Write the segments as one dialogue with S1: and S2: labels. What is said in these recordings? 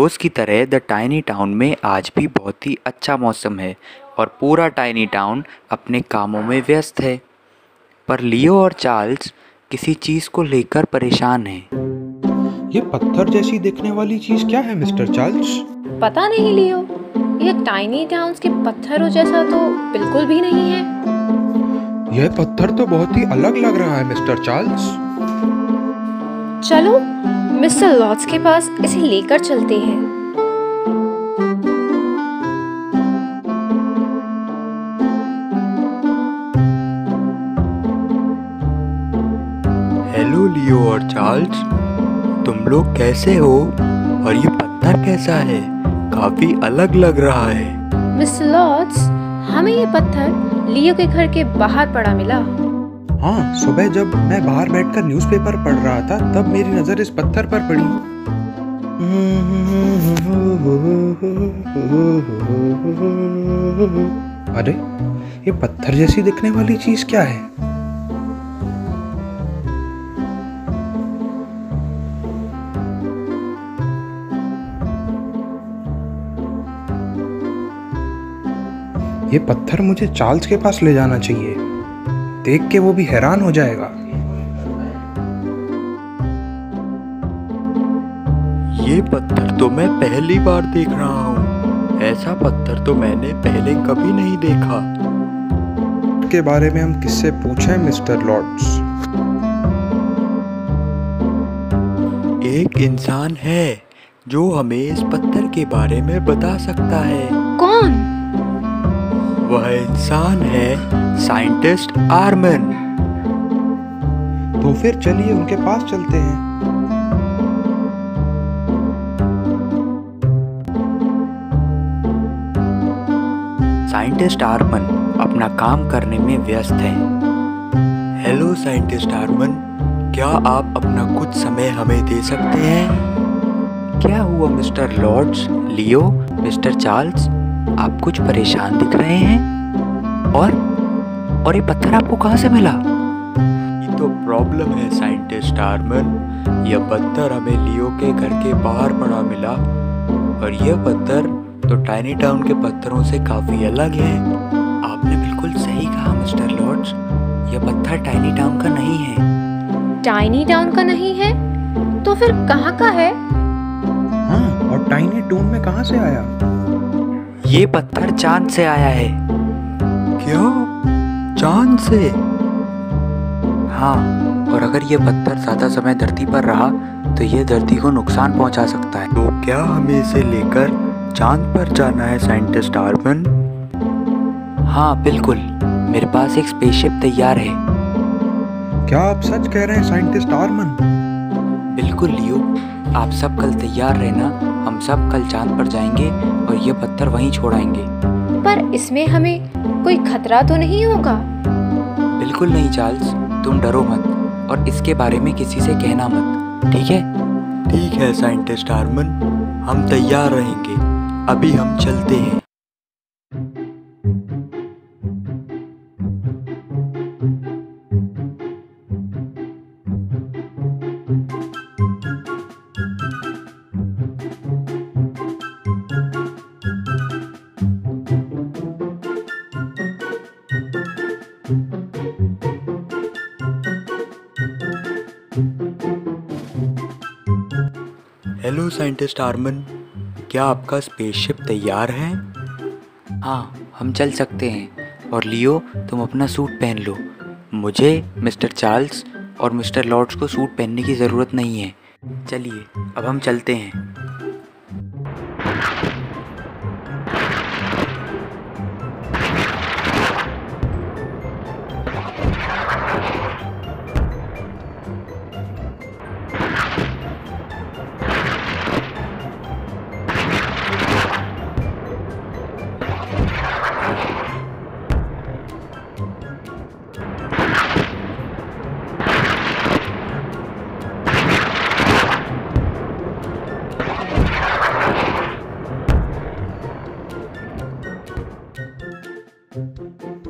S1: रोज़ की तरह the tiny town में आज भी बहुत ही अच्छा मौसम है और पूरा टाइनी टाउन अपने कामों में व्यस्त है। पर लियो और चार्ल्स किसी चीज़ को लेकर परेशान हैं।
S2: ये पत्थर जैसी दिखने वाली चीज़ क्या है मिस्टर चार्ल्स?
S3: पता नहीं लियो। ये टाइनी टाउन्स के पत्थरों जैसा तो बिल्कुल भी नहीं है।
S2: यह पत्थर तो बहुत ही अलग लग रहा है मिस्टर चार्ल्स।
S3: चलो मिस्टर लॉर्ड्स के पास इसे लेकर चलते हैं।
S1: हेलो लियो और चार्ल्स तुम लोग कैसे हो? और ये पत्थर कैसा है? काफ़ी अलग लग रहा है।
S3: मिस्टर लॉर्ड्स हमें ये पत्थर लियो के घर के बाहर पड़ा मिला।
S2: हाँ सुबह जब मैं बाहर बैठकर न्यूज़पेपर पढ़ रहा था, तब मेरी नज़र इस पत्थर पर पड़ी। अरे, ये पत्थर जैसी दिखने वाली चीज़ क्या है? ये पत्थर मुझे चार्ल्स के पास ले जाना चाहिए। देख के वो भी हैरान हो जाएगा।
S1: ये पत्थर तो मैं पहली बार देख रहा हूँ। ऐसा पत्थर तो मैंने पहले कभी नहीं देखा।
S2: के बारे में हम किससे पूछें मिस्टर लॉर्ड्स?
S1: एक इंसान है जो हमें इस पत्थर के बारे में बता सकता है।
S3: कौन?
S1: वह इंसान है साइंटिस्ट आर्मन।
S2: तो फिर चलिए उनके पास चलते हैं।
S1: साइंटिस्ट आर्मन अपना काम करने में व्यस्त है। हेलो साइंटिस्ट आर्मन क्या आप अपना कुछ समय हमें दे सकते हैं? क्या हुआ mister Lords Leo mister Charles? आप कुछ परेशान दिख रहे हैं? और और ये पत्थर आपको कहाँ से मिला? ये तो प्रॉब्लम है साइंटिस्ट आर्मन यह पत्थर हमें लियो के घर के बाहर पड़ा मिला। और यह पत्थर तो टाइनी टाउन के पत्थरों से काफ़ी अलग है। आपने बिल्कुल सही कहा मिस्टर लॉर्ड्स यह पत्थर टाइनी टाउन का नहीं है।
S3: टाइनी टाउन का नहीं है? तो फिर कहाँ का है?
S2: हाँ और टाइनी टून में कहाँ से आया?
S1: ये पत्थर चाँद से आया है। क्या? चाँद से। हाँ और अगर ये पत्थर ज़्यादा समय धरती पर रहा तो ये धरती को नुकसान पहुँचा सकता है। तो क्या हमें इसे लेकर चाँद पर जाना है साइंटिस्ट आर्बन हाँ बिल्कुल। मेरे पास एक स्पेसशिप तैयार है।
S2: क्या आप सच कह रहे हैं साइंटिस्ट आर्मन?
S1: बिल्कुल लियो। आप सब कल तैयार रहना हम सब कल चाँद पर जाएँगे और ये पत्थर वहीं छोड़ाएँगे।
S3: पर इसमें हमें कोई खतरा तो नहीं होगा?
S1: बिल्कुल नहीं चार्ल्स। तुम डरो मत और इसके बारे में किसी से कहना मत ठीक है? ठीक है साइंटिस्ट आर्मन हम तैयार रहेंगे। अभी हम चलते हैं। हेलो साइंटिस्ट आर्मन क्या आपका स्पेसशिप तैयार है? हाँ हम चल सकते हैं। और लियो तुम अपना सूट पहन लो। मुझे मिस्टर चार्ल्स और मिस्टर लॉर्ड्स को सूट पहनने की ज़रूरत नहीं है। चलिए, अब हम चलते हैं।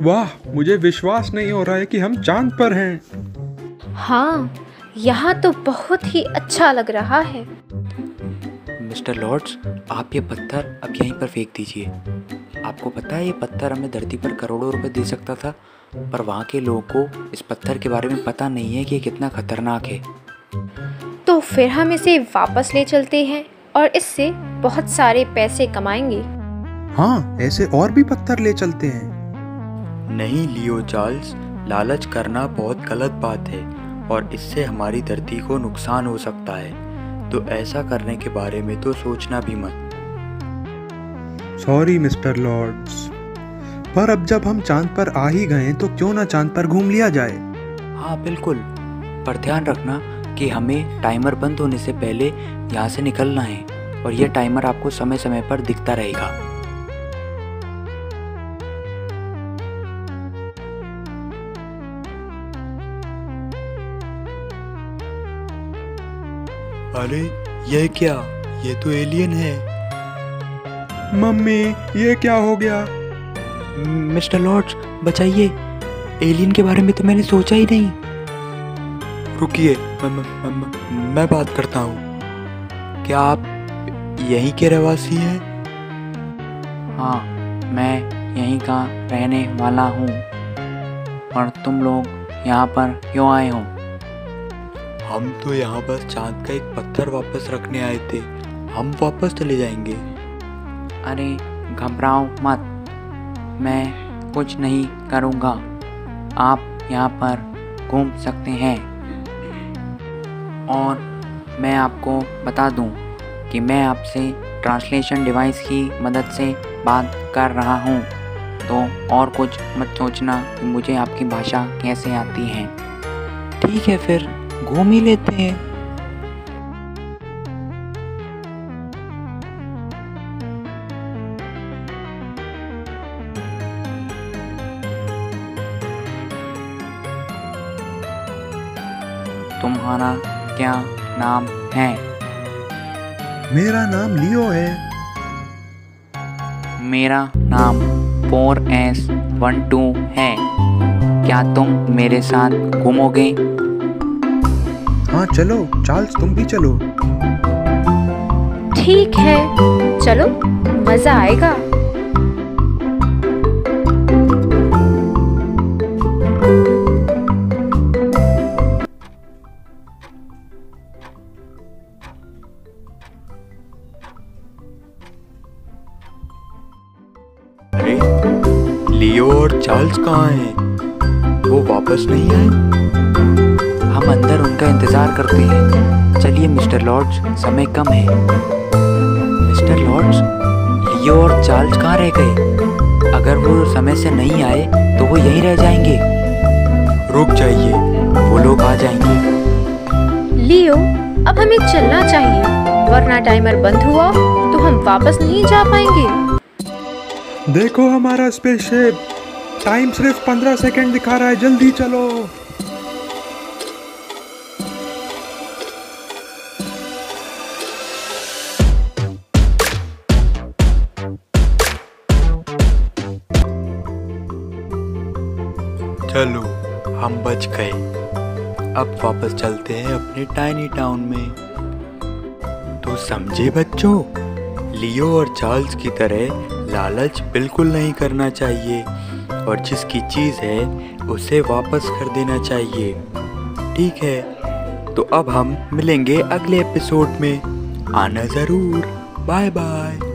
S2: वाह मुझे विश्वास नहीं हो रहा है कि हम चाँद पर हैं।
S3: हाँ यहाँ तो बहुत ही अच्छा लग रहा है।
S1: मिस्टर लॉर्ड्स आप ये पत्थर अब यहीं पर फेंक दीजिए। आपको पता है ये पत्थर हमें धरती पर करोड़ों रुपए दे सकता था पर वहाँ के लोगों को इस पत्थर के बारे में पता नहीं है कि ये कितना खतरनाक है।
S3: तो फिर हम इसे वापस ले चलते हैं और इससे बहुत सारे पैसे कमाएँगे।
S2: हाँ ऐसे और भी पत्थर ले चलते हैं।
S1: नहीं लियो चार्ल्स। लालच करना बहुत गलत बात है और इससे हमारी धरती को नुकसान हो सकता है। तो ऐसा करने के बारे में तो सोचना भी मत।
S2: Sorry mister Lords. पर अब जब हम चाँद पर आ ही गए तो क्यों ना चाँद पर घूम लिया जाए?
S1: हाँ बिल्कुल। पर ध्यान रखना कि हमें टाइमर बंद होने से पहले यहाँ से निकलना है और यह टाइमर आपको समय समय पर दिखता रहेगा। अरे ये क्या? ये तो एलियन है।
S2: मम्मी ये क्या हो गया?
S1: मिस्टर लॉर्ड्स बचाइए। एलियन के बारे में तो मैंने सोचा ही नहीं। रुकिए मैं, मैं, मैं, मैं बात करता हूँ। क्या आप यहीं के रहवासी हैं? हाँ मैं यहीं का रहने वाला हूँ। और तुम लोग यहाँ पर क्यों आए हो? हम तो यहाँ पर चाँद का एक पत्थर वापस रखने आए थे। हम वापस चले जाएँगे। अरे घबराओ मत। मैं कुछ नहीं करूँगा। आप यहाँ पर घूम सकते हैं। और मैं आपको बता दूँ कि मैं आपसे ट्रांसलेशन डिवाइस की मदद से बात कर रहा हूँ। तो और कुछ मत सोचना कि मुझे आपकी भाषा कैसे आती है। ठीक है फिर। घूम ही लेते हैं। तुम्हारा क्या नाम है?
S2: मेरा नाम लियो है।
S1: मेरा नाम फोर एस वन टू है। क्या तुम मेरे साथ घूमोगे?
S2: हाँ चलो चार्ल्स तुम भी चलो।
S3: ठीक है चलो मज़ा आएगा।
S1: अरे लियो और चार्ल्स कहाँ हैं? वो वापस नहीं आए? हम अंदर उनका इंतज़ार करते हैं। चलिए मिस्टर लॉर्ड्स समय कम है। मिस्टर लॉर्ड्स लियो और चार्ल्स कहाँ रह गए? अगर वो समय से नहीं आए तो वो यहीं रह जाएँगे। रुक जाइए वो लोग आ जाएँगे।
S3: लियो अब हमें चलना चाहिए। वरना टाइमर बंद हुआ तो हम वापस नहीं जा पाएँगे।
S2: देखो हमारा स्पेसशिप टाइम सिर्फ़ पंद्रह सेकंड दिखा रहा है जल्दी चलो।
S1: चलो, हम बच गए। अब वापस चलते हैं अपने टाइनी टाउन में। तो समझे बच्चों, लियो और चार्ल्स की तरह लालच बिल्कुल नहीं करना चाहिए, और जिसकी चीज़ है, उसे वापस कर देना चाहिए। ठीक है तो अब हम मिलेंगे अगले एपिसोड में। आना ज़रूर। Bye bye